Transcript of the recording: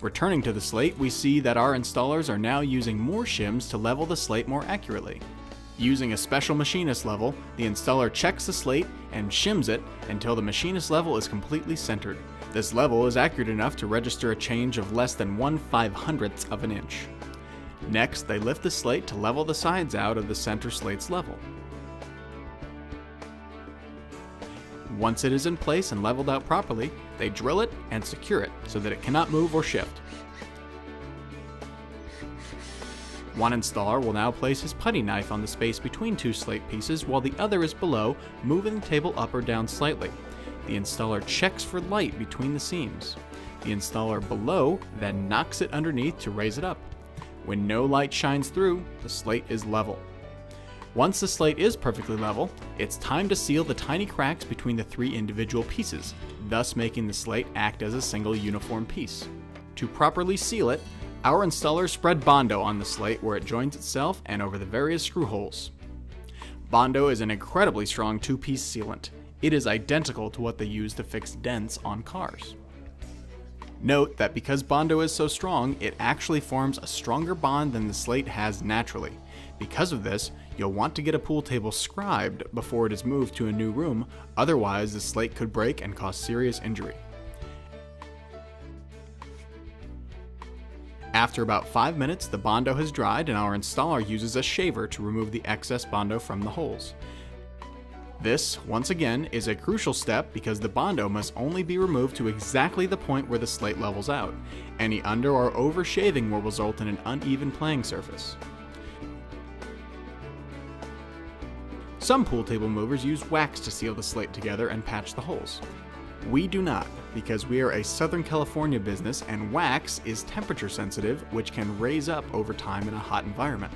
Returning to the slate, we see that our installers are now using more shims to level the slate more accurately. Using a special machinist level, the installer checks the slate and shims it until the machinist level is completely centered. This level is accurate enough to register a change of less than 1 500th of an inch. Next, they lift the slate to level the sides out of the center slate's level. Once it is in place and leveled out properly, they drill it and secure it so that it cannot move or shift. One installer will now place his putty knife on the space between two slate pieces while the other is below, moving the table up or down slightly. The installer checks for light between the seams. The installer below then knocks it underneath to raise it up. When no light shines through, the slate is level. Once the slate is perfectly level, it's time to seal the tiny cracks between the three individual pieces, thus making the slate act as a single uniform piece. To properly seal it, our installers spread Bondo on the slate where it joins itself and over the various screw holes. Bondo is an incredibly strong two-piece sealant. It is identical to what they use to fix dents on cars. Note that because Bondo is so strong, it actually forms a stronger bond than the slate has naturally. Because of this, you'll want to get a pool table scribed before it is moved to a new room, otherwise the slate could break and cause serious injury. After about 5 minutes, the Bondo has dried and our installer uses a shaver to remove the excess Bondo from the holes. This, once again, is a crucial step because the Bondo must only be removed to exactly the point where the slate levels out. Any under or over shaving will result in an uneven playing surface. Some pool table movers use wax to seal the slate together and patch the holes. We do not, because we are a Southern California business and wax is temperature sensitive, which can raise up over time in a hot environment.